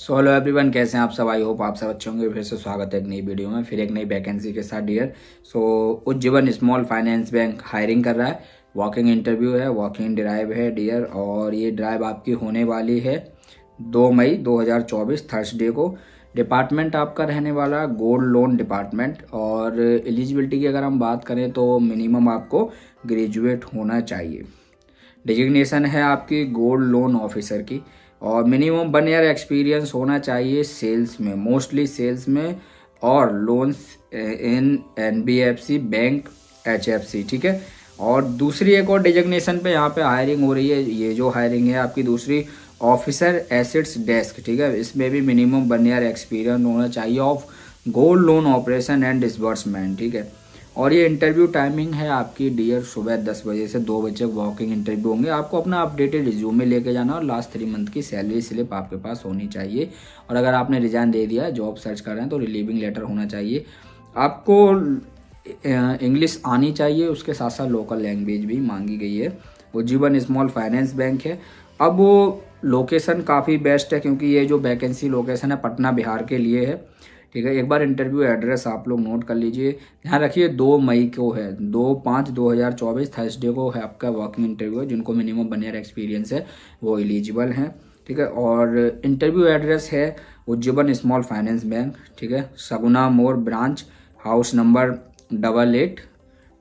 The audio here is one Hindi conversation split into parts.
सो हेलो एवरीवन कैसे हैं आप सब? आई होप आप सब अच्छे होंगे। फिर से स्वागत है एक नई वीडियो में, फिर एक नई वैकेंसी के साथ dear so Ujjivan small finance bank hiring कर रहा है। वॉकिंग इंटरव्यू है वॉकिंग ड्राइव है डियर और ये ड्राइव आपकी होने वाली है दो मई 2024 थर्सडे को। डिपार्टमेंट आपका रहने वाला गोल्ड लोन डिपार्टमेंट और एलिजिबिलिटी की अगर हम बात करें तो मिनिमम आपको ग्रेजुएट होना चाहिए। डिजिग्नेशन है आपकी गोल्ड लोन ऑफिसर की। और मिनिमम वन ईयर एक्सपीरियंस होना चाहिए सेल्स में मोस्टली सेल्स में और loans in N B F C bank H F C ठीक है? और दूसरी एक और डिजिग्नेशन पे यहाँ पे हायरिंग हो रही है, ये जो हायरिंग है आपकी दूसरी ऑफिसर एसिड्स डेस्क ठीक है? इसमें भी मिनिमम वन ईयर एक्सपीरियंस होना चाहिए of gold loan operation and disbursement ठीक है? और ये इंटरव्यू टाइमिंग है आपकी डियर सुबह दस बजे से दो बजे वॉकिंग इंटरव्यू होंगे। आपको अपना अपडेटेड रिज्यूमे लेके जाना और लास्ट थ्री मंथ की सैलरी स्लिप आपके पास होनी चाहिए। और अगर आपने रिजाइन दे दिया जॉब सर्च कर रहे हैं तो रिलीविंग लेटर होना चाहिए। आपको इंग्लिश आनी चाहिए, उसके साथ साथ लोकल लैंग्वेज भी मांगी गई है। वो जीवन स्मॉल फाइनेंस बैंक है। अब वो लोकेशन काफ़ी बेस्ट है, क्योंकि ये जो वैकेंसी लोकेशन है, पटना बिहार के लिए है। ठीक है? एक बार इंटरव्यू एड्रेस आप लोग नोट कर लीजिए। ध्यान रखिए, दो मई को है। दो पाँच दो हज़ार चौबीस थर्सडे को है आपका वर्किंग इंटरव्यू जिनको मिनिमम वन ईयर एक्सपीरियंस है, वो एलिजिबल हैं। ठीक है? और इंटरव्यू एड्रेस है उज्जवल स्मॉल फाइनेंस बैंक ठीक है? Saguna More branch house number double eight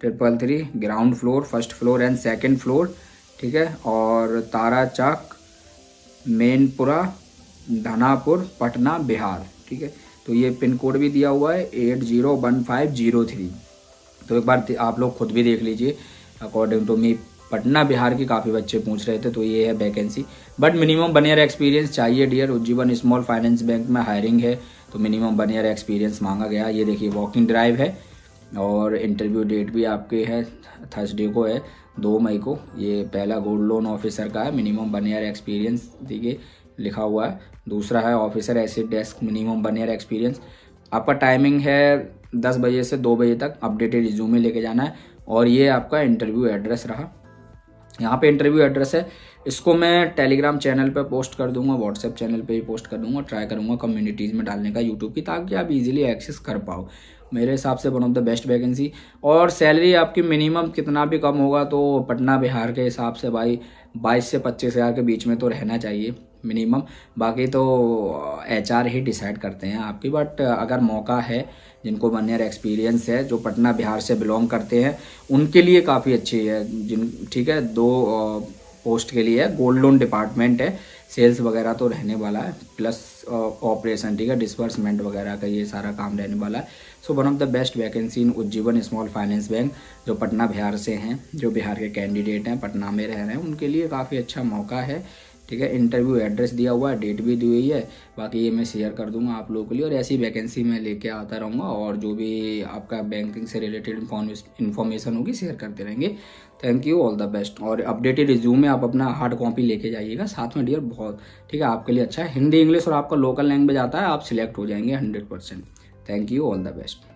triple three ground floor first floor and second floor ठीक है? और तारा चाक, मेनपुरा धनापुर पटना, बिहार, ठीक है? तो ये पिन कोड भी दिया हुआ है, eight zero one five zero three. तो एक बार आप लोग खुद भी देख लीजिए। According to me Patna, Bihar की काफ़ी बच्चे पूछ रहे थे तो ये है vacancy but minimum one year experience चाहिए dear Ujjivan small finance bank में हायरिंग है। तो मिनिमम वन ईयर एक्सपीरियंस मांगा गया। ये देखिए वॉकिंग ड्राइव है, और इंटरव्यू डेट भी आपके है थर्सडे को है, दो मई को। ये पहला गोल्ड लोन ऑफिसर का है। मिनिमम वन ईयर एक्सपीरियंस देखिए। लिखा हुआ है। दूसरा है officer asset desk minimum one year experience आपका टाइमिंग है दस बजे से दो बजे तक। अपडेटेड रिज्यूमे लेके जाना है। और ये आपका इंटरव्यू एड्रेस रहा। यहाँ पे इंटरव्यू एड्रेस है। इसको मैं टेलीग्राम चैनल पे पोस्ट कर दूँगा व्हाट्सएप चैनल पे भी पोस्ट कर दूँगा ट्राई करूँगा कम्युनिटीज़ में डालने का यूट्यूब की, ताकि आप इजीली एक्सेस कर पाओ। मेरे हिसाब से one of the best vacancy और सैलरी आपकी मिनिमम कितना भी कम होगा तो पटना, बिहार के हिसाब से भाई बाईस से पच्चीस हज़ार के बीच में तो रहना चाहिए। मिनिमम बाकी तो एचआर ही डिसाइड करते हैं आपकी बट अगर मौका है, जिनको वन ईयर एक्सपीरियंस है, जो पटना, बिहार से बिलोंग करते हैं, उनके लिए काफ़ी अच्छी है। जिन, ठीक है, दो पोस्ट के लिए गोल्ड लोन डिपार्टमेंट है सेल्स वगैरह तो रहने वाला है प्लस ऑपरेशन ठीक है डिसबर्समेंट वगैरह का ये सारा काम रहने वाला है। So one of the best vacancy in Ujjivan small finance bank जो पटना, बिहार से हैं, जो बिहार के कैंडिडेट हैं, पटना में रह रहे हैं, उनके लिए काफ़ी अच्छा मौका है। ठीक है इंटरव्यू एड्रेस दिया हुआ है डेट भी दी हुई है, बाकी ये मैं शेयर कर दूँगा आप लोगों के लिए और ऐसी वैकेंसी मैं लेके आता रहूँगा और जो भी आपका बैंकिंग से रिलेटेड इन्फॉर्मेशन होगी शेयर करते रहेंगे। Thank you all the best और अपडेटेड रिज्यूम में आप अपना हार्ड कॉपी लेके जाइएगा, साथ में डियर बहुत, ठीक है, आपके लिए अच्छा है। हिंदी इंग्लिश और आपका लोकल लैंग्वेज आता है, आप सिलेक्ट हो जाएँगे hundred percent thank you all the best